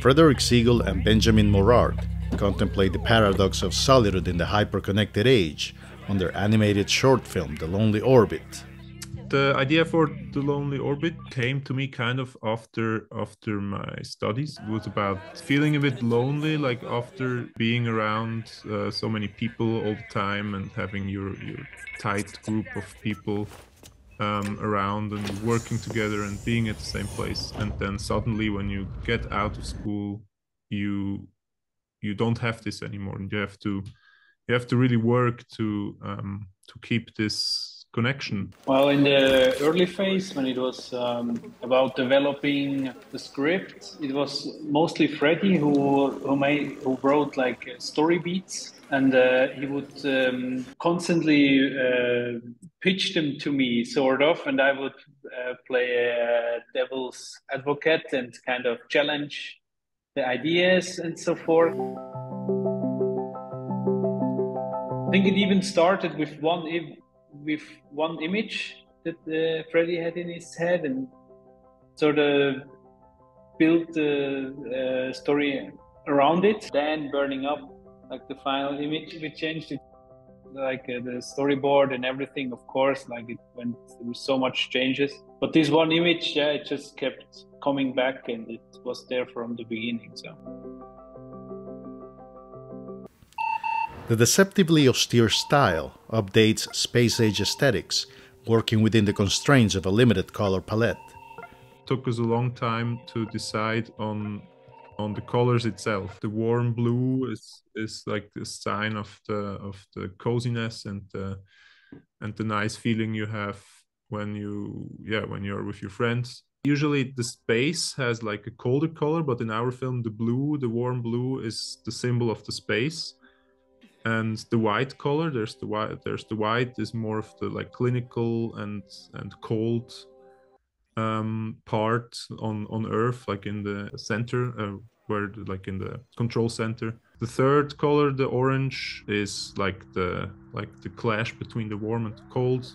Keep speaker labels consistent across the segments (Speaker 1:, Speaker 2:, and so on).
Speaker 1: Frederic Siegel and Benjamin Morard contemplate the paradox of solitude in the hyper-connected age on their animated short film, The Lonely Orbit.
Speaker 2: The idea for The Lonely Orbit came to me kind of after after my studies. It was about feeling a bit lonely, like after being around uh, so many people all the time and having your your tight group of people um, around and working together and being at the same place. And then suddenly, when you get out of school, you you don't have this anymore, and you have to you have to really work to um, to keep this connection.
Speaker 3: Well, in the early phase, when it was um, about developing the script, it was mostly Freddie who who made who wrote like story beats, and uh, he would um, constantly uh, pitch them to me, sort of, and I would uh, play a devil's advocate and kind of challenge the ideas and so forth. I think it even started with one with one image that uh, Freddie had in his head and sort of built the uh, story around it. Then burning up like the final image, we changed it like uh, the storyboard and everything. Of course, like it went through so much changes. But this one image, yeah, it just kept coming back and it was there from the beginning. So.
Speaker 1: The deceptively austere style updates space age aesthetics, working within the constraints of a limited color palette.
Speaker 2: It took us a long time to decide on on the colors itself. The warm blue is is like the sign of the of the coziness and the and the nice feeling you have when you yeah when you're with your friends usually the space has like a colder color but in our film the blue the warm blue is the symbol of the space and the white color there's the white there's the white is more of the like clinical and and cold um, part on on earth like in the center uh, where like in the control center. The third color the orange is like the like the clash between the warm and the cold.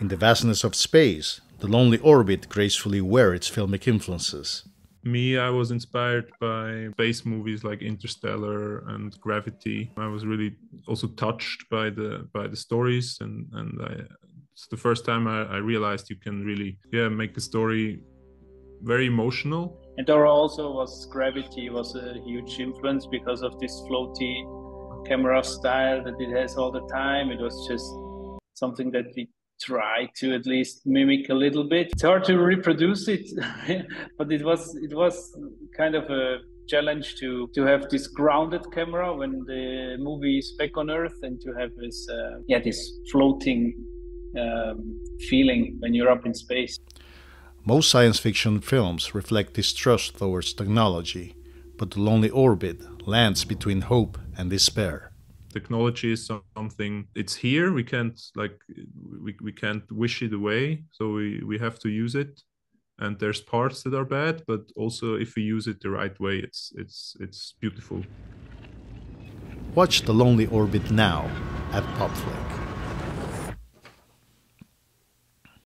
Speaker 1: In the vastness of space the lonely orbit gracefully wear its filmic influences
Speaker 2: me i was inspired by space movies like interstellar and gravity. I was really also touched by the by the stories and and i it's the first time I, I realized you can really yeah make a story very emotional.
Speaker 3: And there also was gravity was a huge influence because of this floaty camera style that it has all the time. It was just something that we try to at least mimic a little bit. It's hard to reproduce it, but it was it was kind of a challenge to to have this grounded camera when the movie is back on Earth and to have this uh, yeah this floating um, feeling when you're up in space.
Speaker 1: Most science fiction films reflect distrust towards technology, but The Lonely Orbit lands between hope and despair
Speaker 2: technology is something it's here we can't like we, we can't wish it away so we we have to use it. And there's parts that are bad but also if we use it the right way it's it's it's beautiful.
Speaker 1: Watch the lonely orbit now at popflix